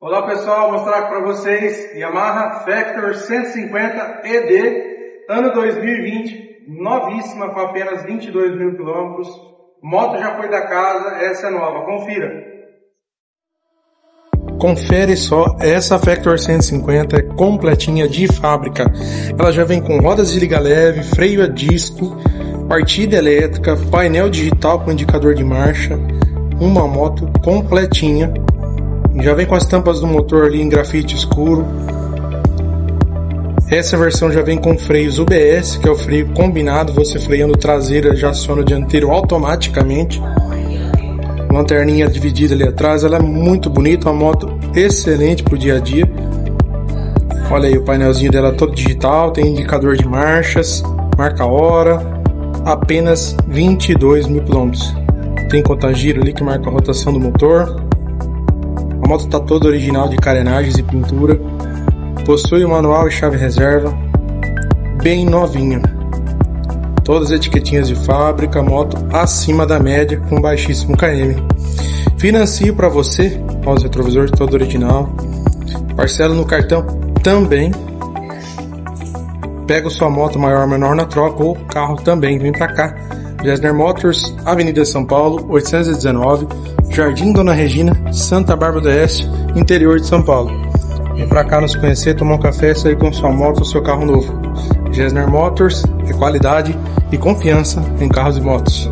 Olá pessoal, vou mostrar para vocês Yamaha Factor 150 ED, ano 2020, novíssima com apenas 22 mil quilômetros. Moto já foi da casa, essa é nova, confira. Confere só, essa Factor 150 é completinha de fábrica. Ela já vem com rodas de liga leve, freio a disco, partida elétrica, painel digital com indicador de marcha, uma moto completinha já vem com as tampas do motor ali em grafite escuro. Essa versão já vem com freios UBS, que é o freio combinado, você freando traseira já aciona o dianteiro automaticamente. Lanterninha dividida ali atrás, ela é muito bonita, uma moto excelente para o dia a dia. Olha aí o painelzinho dela todo digital, tem indicador de marchas, marca hora, apenas 22 mil quilômetros. Tem contagiro ali que marca a rotação do motor. A moto está toda original de carenagens e pintura. Possui manual e chave reserva. Bem novinha. Todas as etiquetinhas de fábrica, moto acima da média com baixíssimo KM. Financio para você, os retrovisores todo original. Parcela no cartão também. Pega sua moto maior ou menor na troca ou carro também, vem para cá. Gessner Motors, Avenida São Paulo, 819 Jardim Dona Regina, Santa Bárbara do Oeste, interior de São Paulo. Vem pra cá nos conhecer, tomar um café e sair com sua moto ou seu carro novo. Gessner Motors é qualidade e confiança em carros e motos.